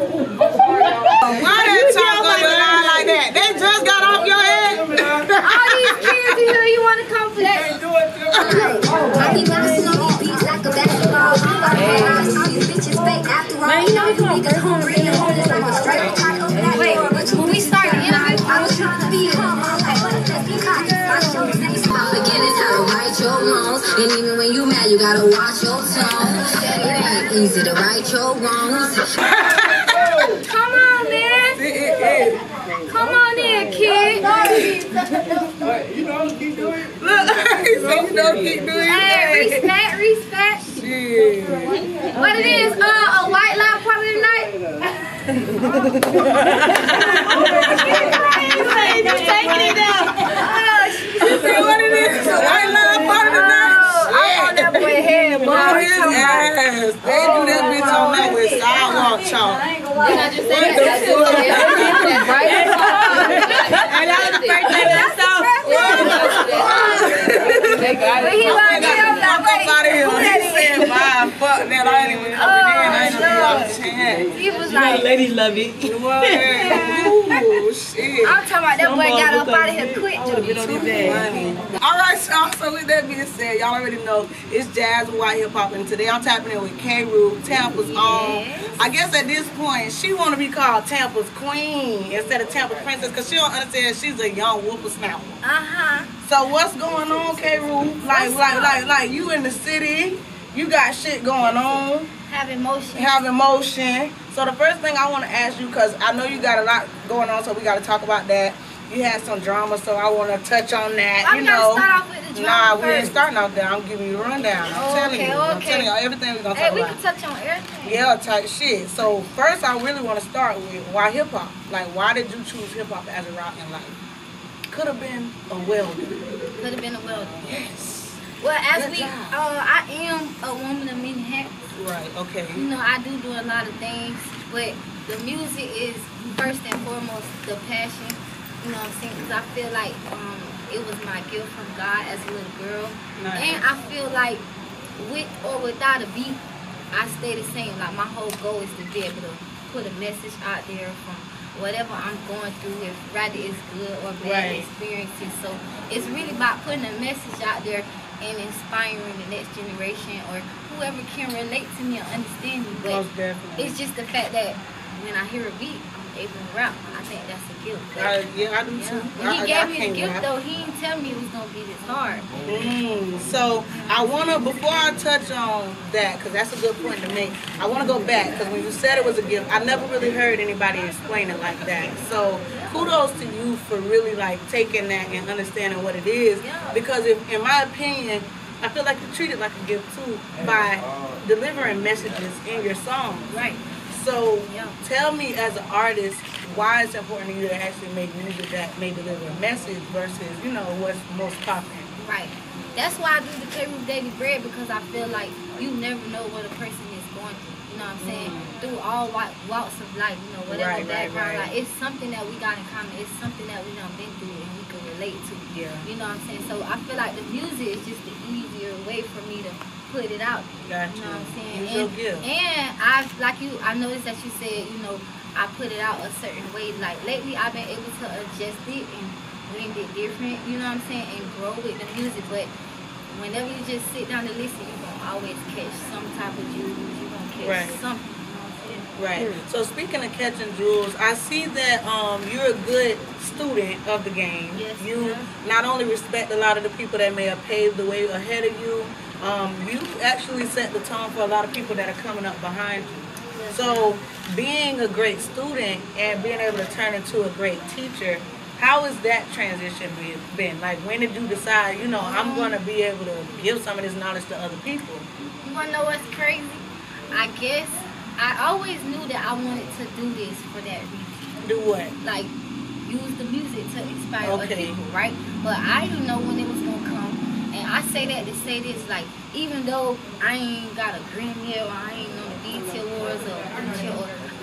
Why that talk like that? They just got off your head. All these kids in here, you want to come for that? I be bouncing on these beats like a basketball. All these bitches fake after all. Man, you know we come and like a straight to that Wait, you when we start the interview, I was trying to be humble, like what if that's because my shoes ain't small. Beginning how to right your wrongs. And even when you mad, you gotta watch your tone. It ain't easy to right your wrongs. come on, man. Come on in, kid. You know, keep doing it. Look, he said you don't keep doing it. Hey, it. respect, respect. Shit. What it is, uh, a white lie part of the night? What it is? A white line part of the night? I'm on that boy head, boy. His ass. They do that bitch on that with sidewalk chalk. Did I just say that? But he I was got there, the fuck like, up out of here. who He said, bye, fuck that. I ain't even coming in. I ain't even got a chance. He was like, Ladies love it. What? Ooh, shit. I'm talking about that boy got up out of here quick. All right, y'all. So with that being said, y'all already know it's Jazz Why Hip Hop, and today I'm tapping in with K. Ruth, Tampa's own. I guess at this point she want to be called Tampa's Queen instead of Tampa's Princess because she don't understand she's a young whippersnapper. Uh huh. So what's going on, K. Ruth? Like, like, like, like you in the city, you got shit going on, Have emotion. have emotion. So the first thing I want to ask you, because I know you got a lot going on, so we got to talk about that. You had some drama, so I want to touch on that. I'm you know, start off with the Nah, we ain't starting off there. I'm giving you a rundown. I'm Oh, telling okay, you. I'm telling you everything we're gonna Hey, talk we about. can touch on everything. Yeah, type shit. So first, I really want to start with why hip hop. Like, why did you choose hip hop as a route in life? Could have been a welder. Could have been a well. Yes. Well, as Good we, job. uh, I am a woman of many hats. Right. Okay. You know, I do do a lot of things, but the music is first and foremost the passion. You know what I'm saying? Because I feel like um, it was my gift from God as a little girl. Nice. And I feel like with or without a beat, I stay the same. Like my whole goal is to be able to put a message out there from whatever I'm going through, if rather it's good or bad Right. experiences. So it's really about putting a message out there and inspiring the next generation or whoever can relate to me or understand me. But it's just the fact that when I hear a beat, able to rap. I think that's a gift. I, yeah, I do yeah. too. When he I- gave I me the can't gift rap. though, he didn't tell me it was gonna be this hard. Mm, so I wanna before I touch on that because that's a good point to make. I wanna go back because when you said it was a gift, I never really heard anybody explain it like that. So kudos to you for really like taking that and understanding what it is. Yeah. Because if, in my opinion, I feel like you treat it like a gift too by delivering messages in your songs. Right. So Yeah. tell me as an artist why it's important to you to actually make music that may deliver a message versus, you know, what's most popular. Right. That's why I do the Root Daily Bread because I feel like you never know what a person is going through. You know what I'm saying? Mm-hmm. Through all walks of life, you know, whatever Right, right, background, right. like it's something that we got in common. It's something that we done been through and we can relate to. Yeah. You know what I'm saying? So I feel like the music is just the way for me to put it out. Gotcha. You know what I'm saying? Use your and, gift. and I like you. I noticed that you said you know I put it out a certain way. Like lately, I've been able to adjust it and blend it different. You know what I'm saying? And grow with the music. But whenever you just sit down and listen, you're gonna always catch some type of jewels. You're gonna catch Right. something. You know what Right. So speaking of catching jewels, I see that um, you're a good student of the game. Yes, you not only respect a lot of the people that may have paved the way ahead of you, um, you actually set the tone for a lot of people that are coming up behind you. Yes, So being a great student and being able to turn into a great teacher, how has that transition been? been? Like when did you decide, you know, I'm going to be able to give some of this knowledge to other people? You wanna know what's crazy? I guess I always knew that I wanted to do this for that reason. Do what? like use the music to inspire other people, right? But I didn't know when it was gonna come. And I say that to say this, like, even though I ain't got a Grammy or I ain't on the BET Awards or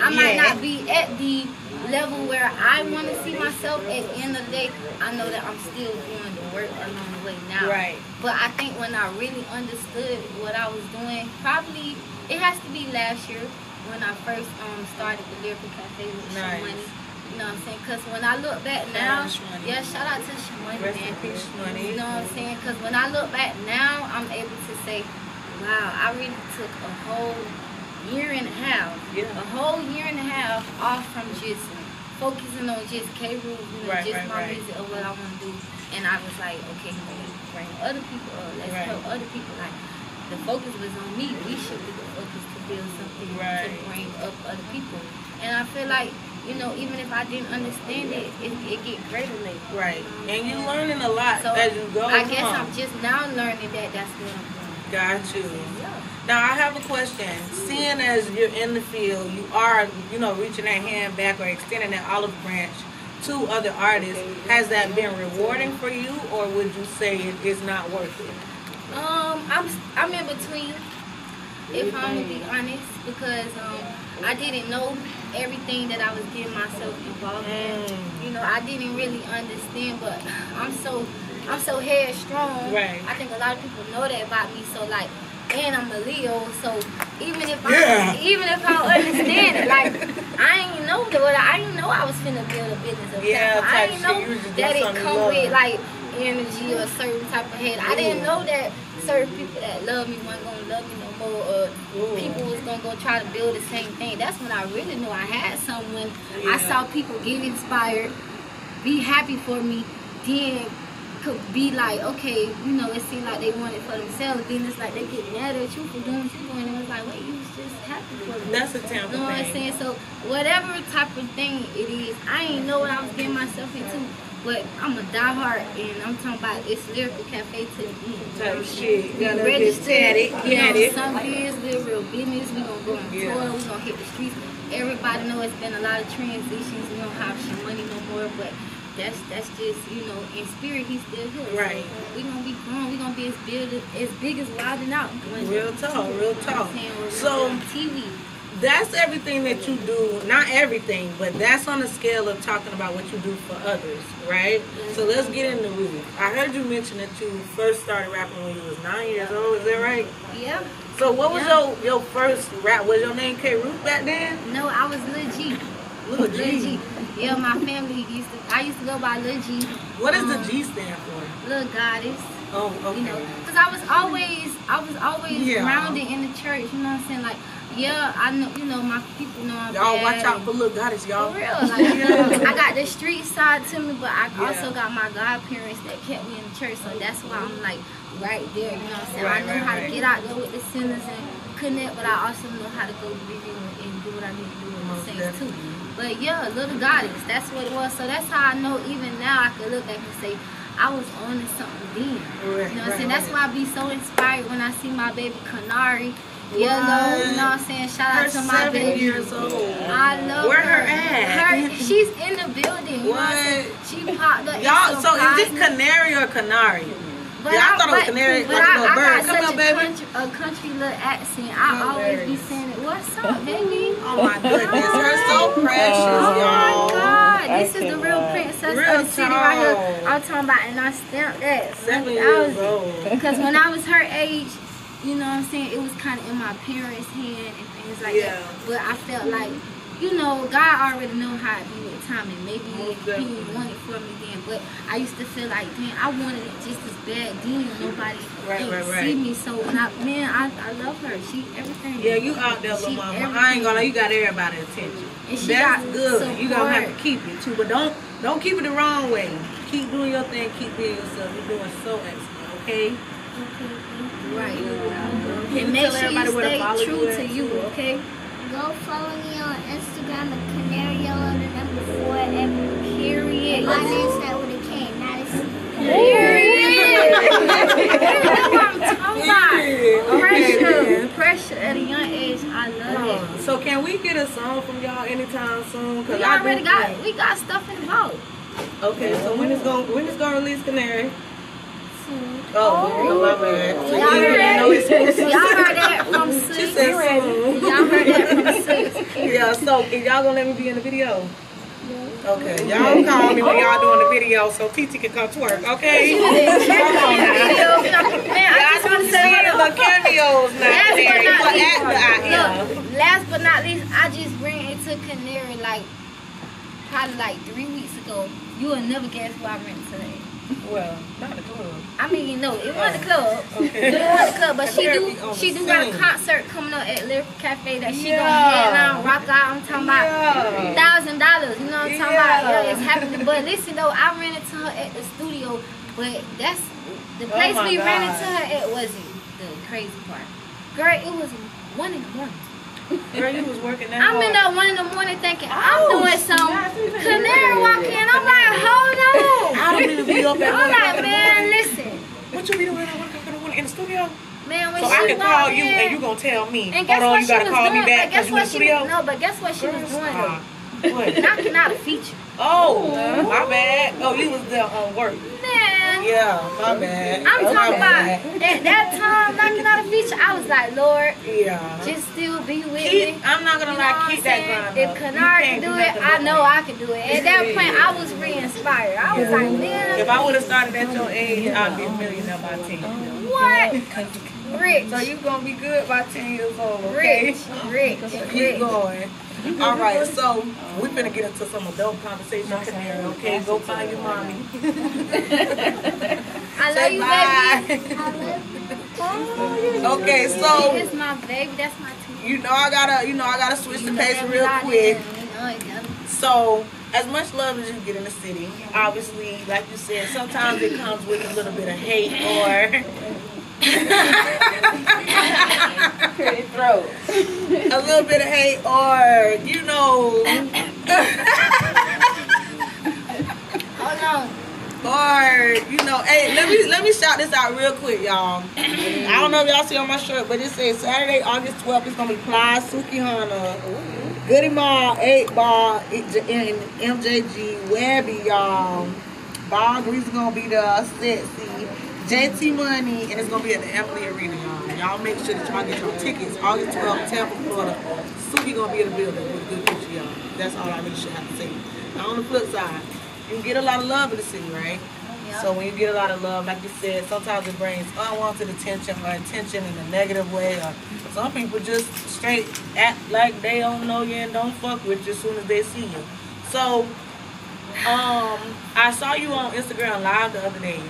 I might Yeah. not be at the level where I want to see myself at the end of the day, I know that I'm still doing the work along the way now. Right. But I think when I really understood what I was doing, probably it has to be last year when I first um started the Lyrical Cafe with Nice. Money. You know what I'm saying? Because when I look back Shout now, yeah, shout out to Shmoney, Rest man. in peace, Shmoney. You know what I'm saying? Because when I look back now, I'm able to say, wow, I really took a whole year and a half, Yeah. a whole year and a half off from just focusing on just K Ruth, you know, Right, just right, my right. music or what I want to do. And I was like, okay, bring other people up. Let's help other people. Like, the focus was on me. We should be the focus to build something Right. to bring up other people. And I feel like, you know, even if I didn't understand it, it, it get greater later. Right. And you're learning a lot So as you go. I guess huh? I'm just now learning that that's what I'm doing. Got you. Yeah. Now I have a question. Seeing as you're in the field, you are, you know, reaching that hand back or extending that olive branch to other artists. Has that been rewarding for you, or would you say it is not worth it? Um, I'm I'm in between. If I'm going to be honest, because um, I didn't know everything that I was getting myself involved in. Mm. You know, I didn't really understand, but I'm so I'm so headstrong. Right. I think a lot of people know that about me. So like, and I'm a Leo. So even if Yeah. I even if I understand it, like I ain't know that I ain't know I was finna build a business. Of Yeah, that. I type ain't know You was just that it come with like energy or a certain type of head. I didn't know that certain people that love me weren't gonna love me no more or Ooh. people was gonna go try to build the same thing. That's when I really knew I had someone. Yeah. I saw people get inspired, be happy for me, then could be like, okay, you know, it seemed like they want it for themselves. Then it's like they get mad at you for doing what you're doing. And it's like, wait, you was just happy for me. That's a You know what I'm saying? So whatever type of thing it is, I ain't know what I was getting myself into. But I'm a diehard, and I'm talking about it's lyrical cafe to the end. Type shit. We gotta registered, get you get it. some biz, we're real business. We gonna go on Yeah. tour. We gonna hit the streets. Everybody know it's been a lot of transitions. We don't have some money no more, but that's that's just you know in spirit he's still here. So Right. we gonna be growing. We gonna be as big as as big as Wild and Out. Real talk, real you know what talk. We're So TV. That's everything that you do. Not everything, but that's on the scale of talking about what you do for others, right? So let's get into Ruth. I heard you mention that you first started rapping when you was nine years old. Is that right? Yeah. So what was Yeah. your your first rap? Was your name K Ruth back then? No, I was Lil G. Lil Lil G. Yeah, my family used to. I used to go by Lil G. What does the Um, G stand for? Lil Goddess. Oh, okay. You know, cause I was always, I was always Yeah. grounded in the church. You know what I'm saying? Like, yeah, I know. You know, my people know I'm Y'all watch out for little goddess, y'all. For real, like know, I got the street side to me, but I Yeah. also got my godparents that kept me in the church, so that's why I'm like right there. You know what I'm saying? Right, I know right, how right. to get out there with the sinners and connect, but I also know how to go bigger and do what I need to do with the saints too. But yeah, little goddess, that's what it was. So that's how I know even now I can look back and say I was on to something then. Right, you know what I'm right, saying? That's why I be so inspired when I see my baby Kanary. Yellow, you know what I'm saying? Shout Her out to my seven baby. years old. I love Where her. her at? Her, she's in the building. You know what she popped up. Y'all, so is this canary or canary? But yeah, I thought it was but- canary, but like a I, little I bird. got Come such on, a baby. Country, a country little accent. I always be Blueberries. saying it. What's up, baby? Oh my goodness, her so oh, precious, Oh y'all. my God, this is the real princess Real of the city right here. I'm talking about, and I stamped that. Seven years 1,000. old. Because when I was her age, you know what I'm saying, it was kind of in my parents' hand and things like Yeah. that. But I felt like, you know, God already know how it be with timing. Maybe He definitely. didn't want it for me then. But I used to feel like, damn, I wanted it just as bad then. Nobody Right, right, right. see me. So I, man, I, I love her. She everything. Yeah, you out there, little mama. I ain't gonna you got everybody's attention. And she That's got good. You gonna have to keep it too, but don't don't keep it the wrong way. Keep doing your thing. Keep being yourself. You're doing so excellent. Okay. Okay. Right. And make sure you stay true to you, okay? Go follow me on Instagram at Kanary Yellow, the number four, every Period. My name's not with a K, not a C. Period. That's what I'm talking about. Okay, Pressure. Pressure at a young age. I love it. Uh, So can we get a song from y'all anytime soon? Cause We I already do got we got stuff in the vault. Okay, so when is going when is gonna release Kanary? Soon. Oh, oh my bad. So Y'all you heard already that? exclusive. Y'all heard that from She Six. said soon. Y'all heard that from Six. Yeah, so if y'all gonna let me be in the video? Okay, y'all call me when y'all doing the video so TT can come twerk, okay? Come on now. Man, I just want to say See the cameos now. Last there. but not an actor out here. least, look, last but not least, I just ran into Kanary like probably like three weeks ago. You will never guess who I ran into today. Well, not the club. I mean, you know, it wasn't the oh. club. Okay. It wasn't the club, but she do oh, she do got a concert coming up at Lyrical Cafe that she Yeah. gonna head down, rock out. I'm talking about thousand dollars. You know what I'm talking about? Yeah. Yeah, it's happening. But listen though, I ran into her at the studio, but that's the Oh place my we ran God. into her at wasn't the crazy part. Girl, it was one in the morning. Girl, you was working that I'm hard. in there one in the morning thinking I'm Oh, doing some snap. Kanary walk in. I'm like, hold on. I don't even be up at I'm one o'clock like, in the man, listen, What you be doing at one o'clock in the morning in the studio? man. When So she I can call you and you gonna tell me. And guess Hold on, you gotta call doing? me back because you in what the she studio. no, but guess what she was doing though? What? Knocking out a feature. Oh, my bad. Oh, you was there on work. Man, Yeah, my bad. I'm Oh, talking about at that time knocking out a feature. I was like, Lord, Yeah. just still be with me. I'm not gonna You lie, keep that grind If Kanar can't do it, I know. I can do it. At that point, I was re-inspired. I was like, man, If I would have started at your age, I'd be a millionaire by 10. what? Rich, So you gonna be good by 10 years old, okay? rich, rich, Keep rich. going. All right, so we finna get into some adult conversation, Kanary, okay? Go find your mommy. I love you, bye. baby. I love you. Okay, so It's my baby. That's my two. you know I gotta, you know I gotta switch the pace real quick. know, oh, it So, as much love as you get in the city, obviously, like you said, sometimes it comes with a little bit of hate or Pretty throat. a little bit of hate or you know Hold on. or you know hey let me let me shout this out real quick y'all i don't know if y'all see on my shirt but it says saturday august 12th it's gonna be Plies Sukihana, Goodie Mob 8 ball and mjg Webbie y'all Bob Grease gonna be there, sexy, JT Money, and it's gonna be at the Amalie Arena, y'all. Y'all make sure that y'all get your tickets. August 12th, Tampa, Florida. Suki gonna be in the building with a good picture, y'all. That's all I really should have to say. Now on the flip side, you get a lot of love in the city, right? So when you get a lot of love, like you said, sometimes it brings unwanted attention or attention in a negative way. Or some people just straight act like they don't know you and don't fuck with you as soon as they see you. So um, I saw you on Instagram Live the other day,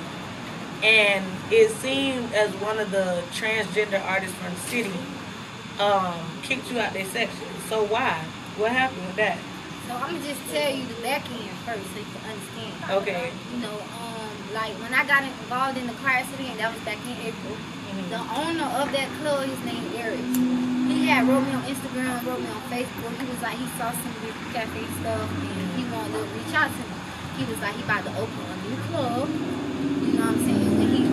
and it seemed as one of the transgender artists from the city um, kicked you out their section. So why? What happened with that? So I'm gonna just tell you the back end first so you can understand. Okay. You know, um, like when I got involved in the car accident, that was back in April. Mm-hmm. The owner of that club, his name Eric. He had wrote me on Instagram, wrote me on Facebook. He was like he saw some of cafe stuff and he wanted to reach out to me. He was like he about to open a new club. You know what I'm saying?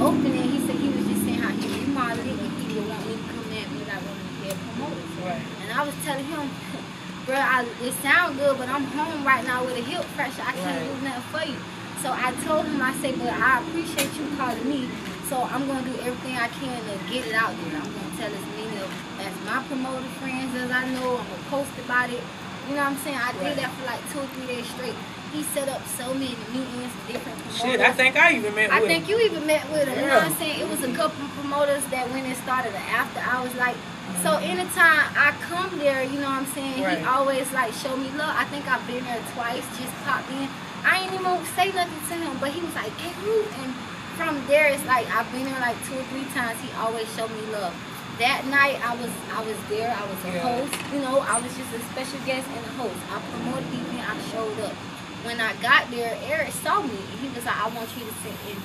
When he it, he said he was just saying how he remodeled it and he would want me to come in be like the head promoters. Right. And I was telling him, bro, I, it sound good, but I'm home right now with a hip fracture. I can't Right. do nothing for you. So I told him, I said, but I appreciate you calling me. So I'm gonna do everything I can to get it out there. I'm gonna tell as many of as my promoter friends as I know. I'm gonna post about it. You know what I'm saying? I Right. did that for like two or three days straight. He set up so many meetings, different promoters. Shit, I think I even met with I with think him. you even met with him. You know what I'm saying? It was a couple of promoters that went and started it after. I was like, so mm-hmm. anytime I come there, you know what I'm saying? Right. He always like show me love. I think I've been there twice, just popped in. I ain't even say nothing to him, but he was like, "Hey, Ruth," and from there it's like I've been there like two or three times. He always showed me love. That night I was I was there. I was a Yeah. host. You know, I was just a special guest and a host. I promoted the event. I showed up. When I got there, Eric saw me. and He was like, "I want you to sit in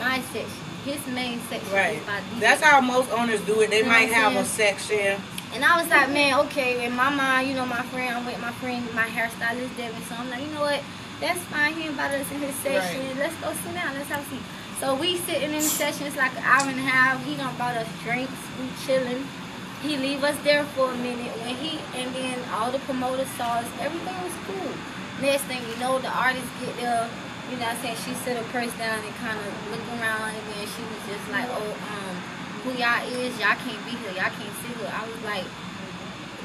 my section. His main section Right. That's how most owners do it. They You know might have a section. And I was like, man, okay. In my mind, you know, my friend, I'm with my friend, my hairstylist, Devin. So I'm like, you know what? That's fine. He invited us in his section. Right. Let's go sit down. Let's have a seat. So we sitting in the session. It's like an hour and a half. He done bought us drinks. We chilling. He leave us there for a minute. When he and then all the promoters saw us. Everything was cool. Next thing you know, the artist get there. You know what I'm saying? She set her purse down and kind of look around. And then she was just like, oh, um, who y'all is? Y'all can't be here. Y'all can't see here. I was like,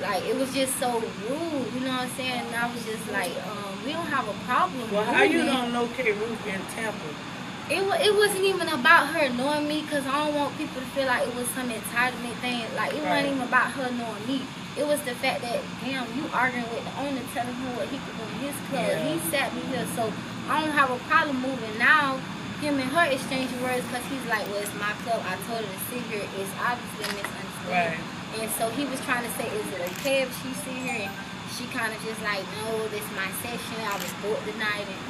like it was just so rude. You know what I'm saying? And I was just like, um, we don't have a problem. Well, how you don't know K. Ruth in Tampa? It, it wasn't even about her knowing me because I don't want people to feel like it was some entitlement thing. Like, it Right. wasn't even about her knowing me. It was the fact that, damn, you arguing with the owner, telling him what he could do in his club. Yeah. He sat me here, so I don't have a problem moving. Now, him and her exchanging words because he's like, well, it's my club. I told her to sit here. It's obviously a misunderstanding. Right. And so he was trying to say, is it okay if she sit here? And she kind of just like, no, this my session. I was bored tonight. And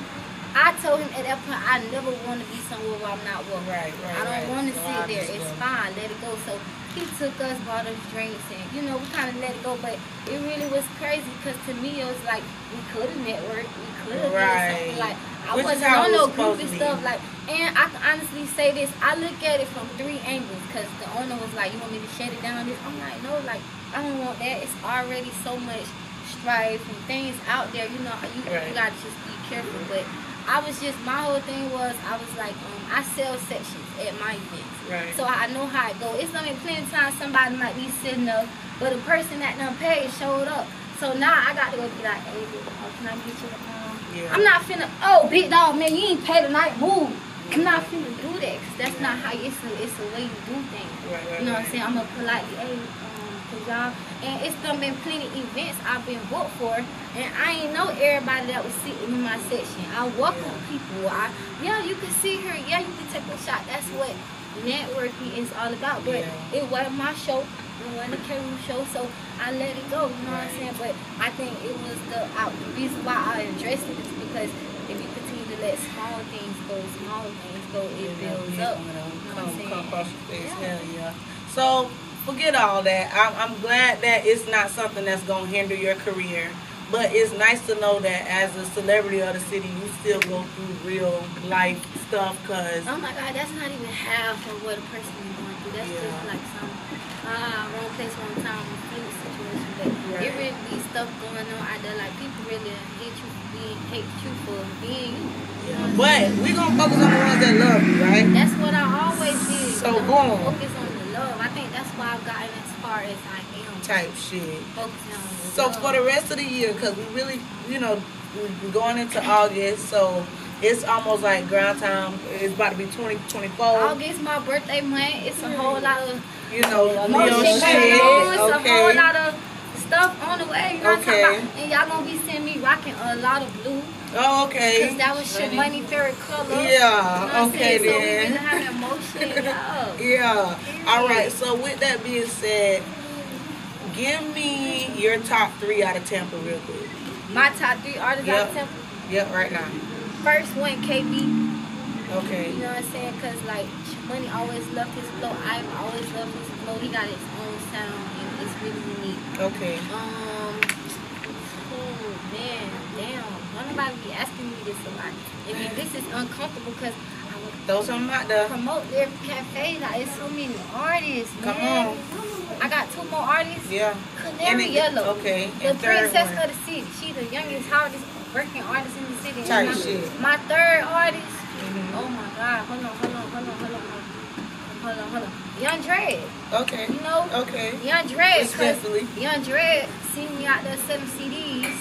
I told him at that point, I never want to be somewhere where I'm not welcome. Right, right, I don't right. want to So sit there. It's fine. Let it go. So he took us, bought us drinks, and you know we kind of let it go. But it really was crazy because to me it was like we could have networked, we could have Right. something. Like I Which wasn't on no was supposed groupie to be. stuff. Like, and I can honestly say this: I look at it from three angles. Because the owner was like, "You want me to shut it down?" This I'm like, "No, like I don't want that. It's already so much strife and things out there. You know, you, Right. you gotta just be careful." But I was just my whole thing was I was like, um, I sell sections at my events. Right. So I know how it go. It's gonna be plenty of times somebody might be sitting up, but the person that done paid showed up. So now I got to go be like, hey, oh, can I get you the um? Yeah. I'm not finna. Oh, big dog, man, you ain't paid tonight. Move. I'm not finna do that, cause that's not how it's a, it's the way you do things. Right, right, You know what. I'm saying? I'm a politely, hey, um, cause y'all, and it's done been plenty events I've been booked for, and I ain't know everybody that was sitting in my section. I welcome people. I, yeah, you can see her. Yeah, you can take a shot. That's what networking is all about. But Yeah. it wasn't my show. It wasn't a K Ruth show, so I let it go. You know what I'm saying? But I think it was the, uh, the reason why I addressed it is because if you continue to let small things go, small things go, it builds up. You know what I'm saying? come across your face. Yeah. Hell yeah. So forget all that. I'm, I'm glad that it's not something that's gonna hinder your career. But it's nice to know that as a celebrity of the city, you still go through real life stuff. Cause Oh my God, that's not even half of what a person is going through. That's just like some ah wrong place, wrong time, fluke situation. But Right. it really be stuff going on out there. Like people really hate you for being, hate you for being you. You know what I'm but we gonna focus on the ones that love you, right? That's what I always did. So you know, boom. Focus on love. I think that's why I've gotten as far as I am. Type shit. Focusing on the So love. for the rest of the year, because we really, you know, we- we're going into August, so it's almost like ground time. It's about to be 2024. August, my birthday month. It's a whole lot of You know, Leo shit. It's a whole Okay. lot of stuff on the way. You know what I'm Okay. talking about? And y'all gonna be seeing me rocking a lot of blue. Oh, Because okay. that was your money favorite color. You know Yeah. Okay saying? So we really then. having motion. Yeah. Yeah. All right. So with that being said, give me your top three out of Tampa, real quick. My top three artists out Yep. of Temple. Yep. Right now. First one, KB. Okay. You know what I'm saying? Because, like, Money always loved his flow. I've always loved his flow. He got his own sound, and it's really. Okay. Um, oh, man, damn. Why nobody be asking me this a lot? And then this is uncomfortable because I would Those are my the. promote their cafe. Like, it's so many artists, Come man. on. I got two more artists. Yeah. Kanary it- Yellow. Okay. The and princess one. of the city. She the youngest, hardest working artist in the city. And Type my, shit. my third artist. Mhm. Oh my God! Hold on, hold on, hold on, hold on, hold on, hold on, hold on. Young Dre. Okay. You know, Okay. Young Dre. Respectfully. Young Dre seen me out there selling CDs,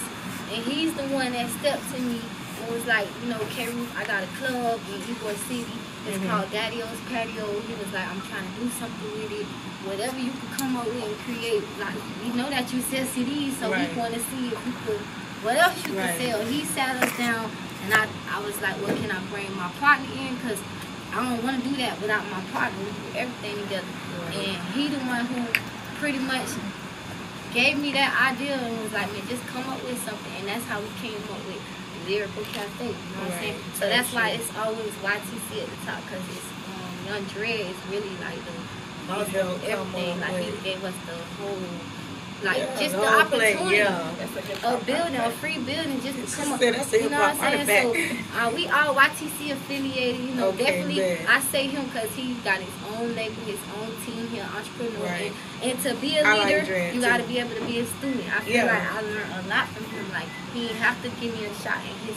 and he's the one that stepped to me and was like, you know, K. I got a club in Ybor City. It's Mhm. called Daddy-O's Patio. He was like, I'm trying to do something with it. Whatever you could come up with and create. Like, we know that you sell CDs, so Right. we want to see if you could, what else you Right. could sell. He sat us down, and I, I was like, well, can I bring my partner in? Because I don't want to do that without my partner. We do everything together. And he the one who pretty much gave me that idea and was like, man, just come up with something. And that's how we came up with Lyrical Cafe. You know what I'm saying? So that's why Type it's always YTC at the top because it's um, Young Dre is really like the I'll help everything. Like he gave us the whole, like just the whole play, opportunity yeah. a building, a free building, just to come up. that's You know what I'm saying? So uh, we all YTC affiliated. You know, Okay, definitely. bet. I say him because he got his own label, his own team. He an entrepreneur, Right. and, and to be a like leader, Dre, you got to be able to be a student. I feel Yeah. like I learned a lot from him. Like he have to give me a shot in his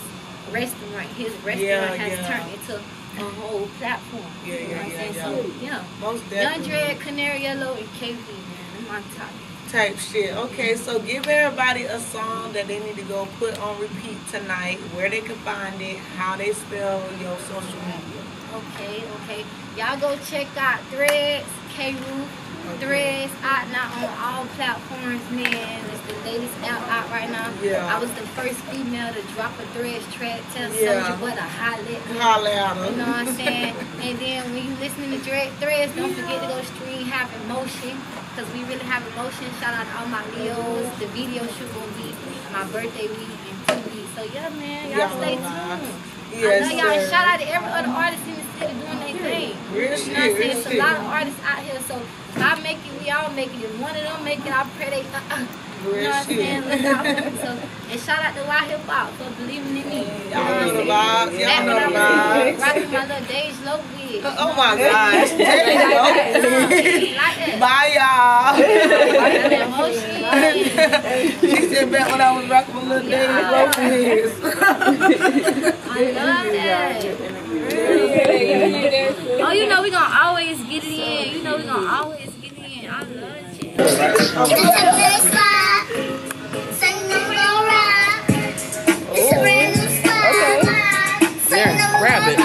restaurant. His restaurant has yeah. turned into a whole platform. Yeah, you know yeah, what I'm yeah, saying? yeah. So yeah, Most Young definitely. Dre, Kanary Yellow, and KV, man, them my top. Type shit. Okay, so give everybody a song that they need to go put on repeat tonight, where they can find it, how they spell your social media. Okay, okay. Y'all go check out Threads, K Ruth, Threads out now on all platforms, man. It's the latest app out right now. Yeah. I was the first female to drop a Threads track. Tell Yeah. Soldier what a highlight. Holla at You know what I'm saying? and then when you listening to Thread, Threads, don't forget to go stream Have Emotion. Because we really have emotion. Shout out to all my Leos. The video shoot will be my birthday week in two weeks. So yeah, man. Y'all Y'all stay tuned. Yes, I know y'all shout out to every other artist in the city doing their thing. You know what I'm saying? It's a lot of artists out here, so if I make it, we all make it. If one of them make it, I pray they uh uh. You know what I'm saying? Look out for them. So, and shout out to Why Hip Hop for believing in me. You know Y'all know I'm the vibes. Y'all Back know when I the was vibes. rocking my little Dej Loaf wig. Oh my gosh. There you go. Bye, y'all. That emotion. she said back when I was rocking my little days, low wigs. I love that. Oh, you know we gonna always get it in. You know we gonna always get it in. I love you. Sing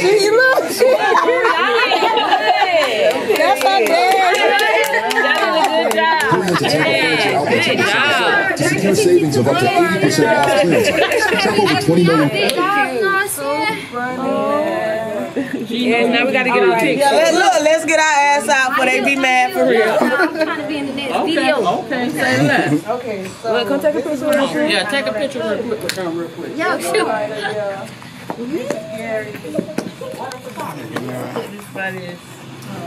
See, look, shit. That's her dad. Home entertainment furniture to secure savings of up to 80% off clearance. Shop over 20 million. Yes, now we gotta get our picture. Yeah, let, look, let's get our ass out before they be mad for real. I'm trying to be in the next video. Okay, say less. Okay, so. Look, come take a picture real quick. Yeah, take a picture real quick with them real quick. Yo, shoot. Everybody is